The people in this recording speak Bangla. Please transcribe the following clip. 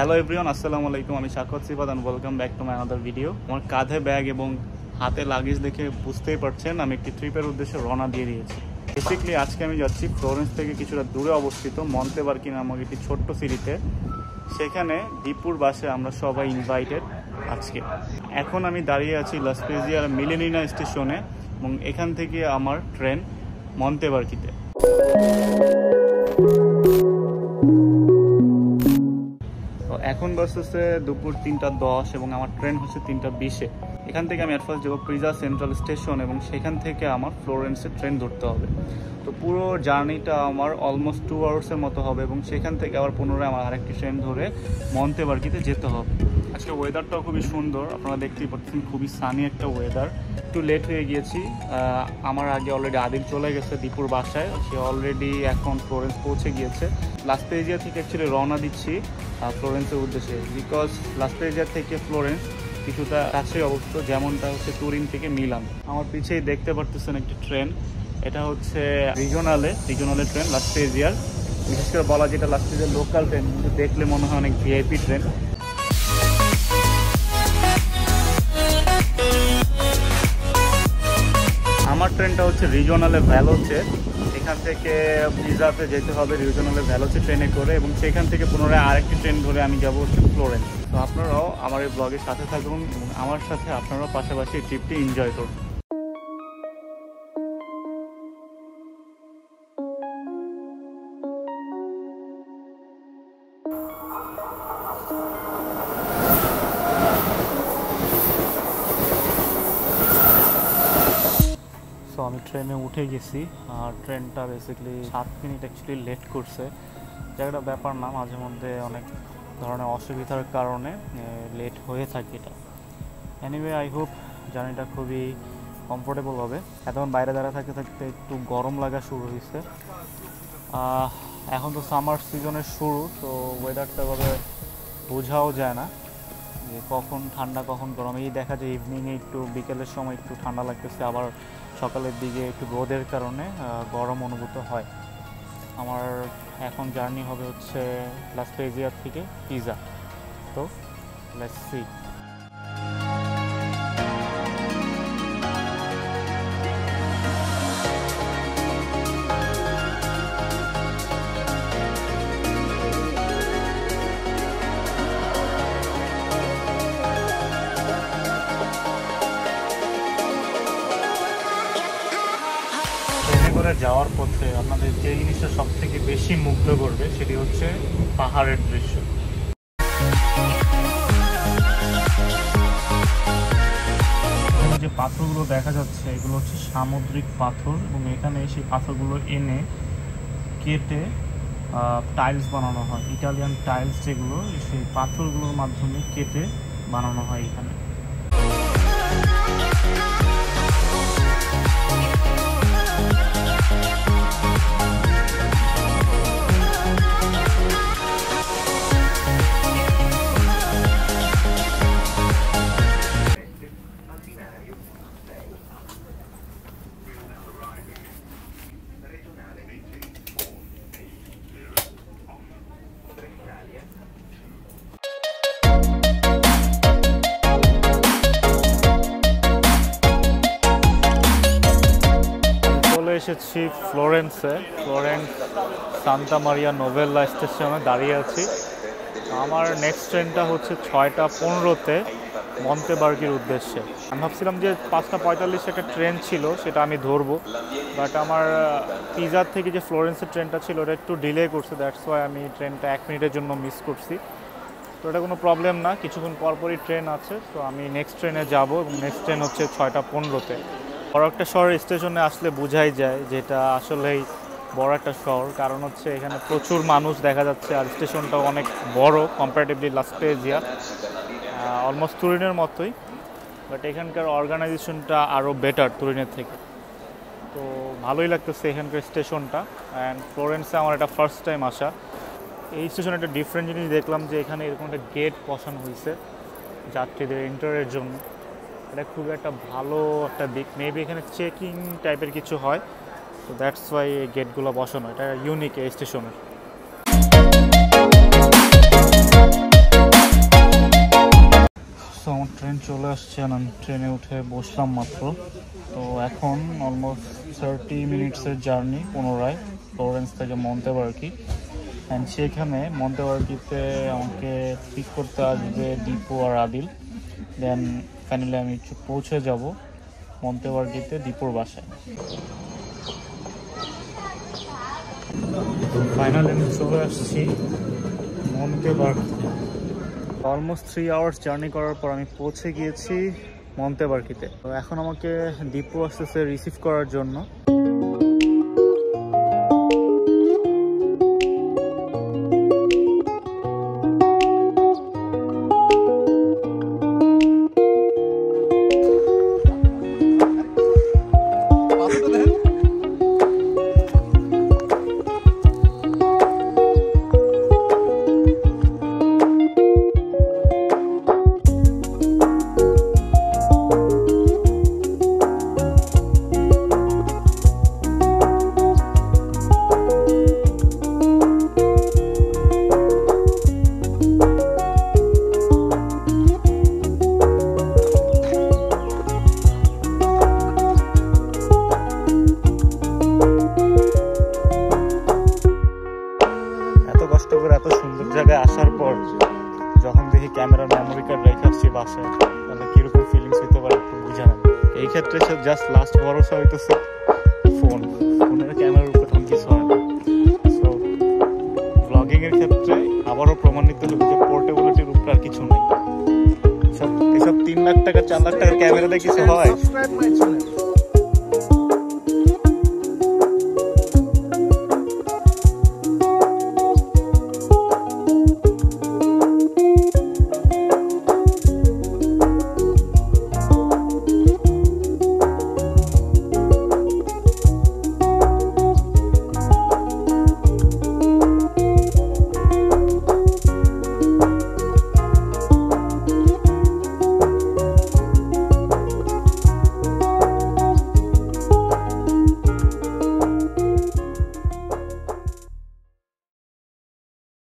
হ্যালো এভরিওয়ান আসসালামু আলাইকুম, আমি Sakat Sifat and welcome back to my another video আমার কাঁধে ব্যাগ এবং হাতে লাগেজ দেখে বুঝতেই পারছেন, আমি একটি ট্রিপের উদ্দেশ্যে রওনা দিয়ে দিয়েছি। বেসিকলি আজকে আমি যাচ্ছি ফ্লোরেন্স থেকে কিছুটা দূরে অবস্থিত মন্তেবার্কি নামক একটি ছোট্ট সিটিতে। সেখানে দীপুর বাসে আমরা সবাই ইনভাইটেড আজকে। এখন আমি দাঁড়িয়ে আছি লাসপেজিয়ার মিলেনিনা স্টেশনে এবং এখান থেকে আমার ট্রেন মন্তেবার্কিতে এখন বাসতেছে দুপুর তিনটা দশ এবং আমার ট্রেন হচ্ছে তিনটা বিশে। এখান থেকে আমি ফার্স্ট যাব প্রিজা সেন্ট্রাল স্টেশন এবং সেখান থেকে আমার ফ্লোরেন্সের ট্রেন ধরতে হবে। তো পুরো জার্নিটা আমার অলমোস্ট টু আওয়ার্সের মতো হবে এবং সেখান থেকে আবার পুনরায় আমার আরেকটি ট্রেন ধরে মন্তেবার্কিতে যেতে হবে। আজকে ওয়েদারটাও খুবই সুন্দর, আপনারা দেখতেই পাচ্ছেন খুবই সানি একটা ওয়েদার একটু লেট হয়ে গিয়েছি আমার আগে অলরেডি আদিল চলে গেছে দীপুর বাসায়, সে অলরেডি এখন ফ্লোরেন্স পৌঁছে গিয়েছে। লাস্টেজিয়া থেকে অ্যাকচুয়ালি রওনা দিচ্ছি ফ্লোরেন্সের উদ্দেশ্যে। বিকজ লাস্টেজিয়া থেকে ফ্লোরেন্স কিছুটা কাছে অবস্থিত, যেমনটা হচ্ছে তুরিন থেকে মিলান আমার পিছেই দেখতে পারতেছেন একটি ট্রেন এটা হচ্ছে রিজনালে রিজনালে ট্রেন লাস্টেজিয়ার বিশেষ করে বলা যেটা লাস্টেজিয়ার লোকাল ট্রেন কিন্তু দেখলে মনে হয় অনেক ভিআইপি ট্রেন আমার ট্রেনটা হচ্ছে রিজনালে ভ্যালোচে এখান থেকে পিজাতে যেতে হবে রিজনালে ভ্যালোচে ট্রেনে করে এবং সেখান থেকে পুনরায় আরেকটি ট্রেন ধরে আমি যাব হচ্ছে ফ্লোরেন্স তো আপনারাও আমার এই ব্লগের সাথে থাকুন এবং আমার সাথে আপনারাও পাশাপাশি ট্রিপটি এনজয় করুন। সো আমি ট্রেনে উঠে গেছি। আর ট্রেনটা বেসিক্যালি সাত মিনিট অ্যাকচুয়ালি লেট করছে। জায়গাটা ব্যাপার না, মাঝে মধ্যে অনেক ধরনের অসুবিধার কারণে লেট হয়ে থাকে এটা। এনিওয়ে আই হোপ জার্নিটা খুবই কমফোর্টেবল হবে। এতক্ষণ বাইরে দাঁড়া থাকতে থাকতে একটু গরম লাগা শুরু হয়েছে। এখন তো সামার সিজনের শুরু, তো ওয়েদারটা ভাবে বোঝাও যায় না। যে কখন ঠান্ডা, কখন গরম, এই দেখা যায় ইভিনিংয়ে একটু, বিকেলের সময় একটু ঠান্ডা লাগতেছে, আবার সকালের দিকে একটু রোদের কারণে গরম অনুভূত হয়। আমার এখন জার্নি হবে হচ্ছে লাস্ট পেজিয়ার থেকে পিজা। তো লেটস সি ট্রেনে যাওয়ার পথে আপনাদের যে জিনিসটা সব থেকে বেশি মুগ্ধ করবে সেটি হচ্ছে পাহাড়ের দৃশ্য। যে পাথরগুলো দেখা যাচ্ছে, এগুলো হচ্ছে সামুদ্রিক পাথর এবং এখানে সেই পাথরগুলো এনে কেটে টাইলস বানানো হয়। ইটালিয়ান টাইলস যেগুলো, সেই পাথরগুলোর মাধ্যমে কেটে বানানো হয় এখানে। এসেছি ফ্লোরেন্সে। ফ্লোরেন্স, সান্তা মারিয়া নোভেল্লা স্টেশনে দাঁড়িয়ে আছি। আমার নেক্সট ট্রেনটা হচ্ছে ছয়টা পনেরোতে মন্তেবার্গের উদ্দেশ্যে। আমি ভাবছিলাম যে পাঁচটা পঁয়তাল্লিশে একটা ট্রেন ছিল, সেটা আমি ধরবো। বাট আমার পিজার থেকে যে ফ্লোরেন্সের ট্রেনটা ছিল, ওটা একটু ডিলে করছে। দ্যাটস ওয়াই আমি ট্রেনটা এক মিনিটের জন্য মিস করছি। তো এটা কোনো প্রবলেম না। কিছুক্ষণ পরপরই ট্রেন আছে। তো আমি নেক্সট ট্রেনে যাব এবং নেক্সট ট্রেন হচ্ছে ছয়টা পনেরোতে। বড় একটা শহর স্টেশনে আসলে বোঝাই যায় যেটা আসলেই বড় একটা শহর। কারণ হচ্ছে এখানে প্রচুর মানুষ দেখা যাচ্ছে আর স্টেশনটাও অনেক বড় কম্পারেটিভলি লাস্টেজিয়া অলমোস্ট তুরিনের মতোই। বাট এখানকার অর্গানাইজেশনটা আরও বেটার তুরিনের থেকে। তো ভালোই লাগতেছে এখানকার স্টেশনটা। অ্যান্ড ফ্লোরেন্সে আমার এটা ফার্স্ট টাইম আসা। এই স্টেশনে একটা ডিফারেন্ট জিনিস দেখলাম যে এখানে এরকম একটা গেট বসানো হয়েছে যাত্রীদের এন্টারের জন্য। এটা খুব একটা ভালো একটা দিক। মেবি এখানে চেকিং টাইপের কিছু হয়। তো দ্যাটস ওয়াই এই গেটগুলো বসানো, এটা ইউনিক এই স্টেশনের আমার ট্রেন চলে আসছে আমি ট্রেনে উঠে বসলাম মাত্র। তো এখন অলমোস্ট থার্টি মিনিটসের জার্নি পুনরায় ফ্লোরেন্স থেকে মন্তেবার্কি অ্যান্ড সেখানে মন্তেবার্কিতে আমাকে পিক করতে আসবে দীপু আর আদিল। দেন ফাইনালি আমি পৌঁছে যাব মন্তেবার্কিতে দীপুর বাসায়। ফাইনালি আমি চলে আসছি মন্তেবার্কিতে অলমোস্ট থ্রি আওয়ার্স জার্নি করার পর আমি পৌঁছে গিয়েছি মন্তেবার্কিতে তো এখন আমাকে দীপু আসতেছে রিসিভ করার জন্য। বাসায় কীরকম ফিলিংস হইতে পারে একটু বুঝানেন এই ক্ষেত্রে সব জাস্ট লাস্ট ভরসা হইতেছে ফোন ফোনের ক্যামেরার উপর তখন কিছু হয় না। সো ব্লগিং এর ক্ষেত্রে আবারও প্রমাণিত হলো যে পোর্টেবিলিটির উপর আর কিছু নেই। এসব এসব তিন লাখ টাকা চার লাখ টাকার ক্যামেরা দিয়ে কিছু হয়.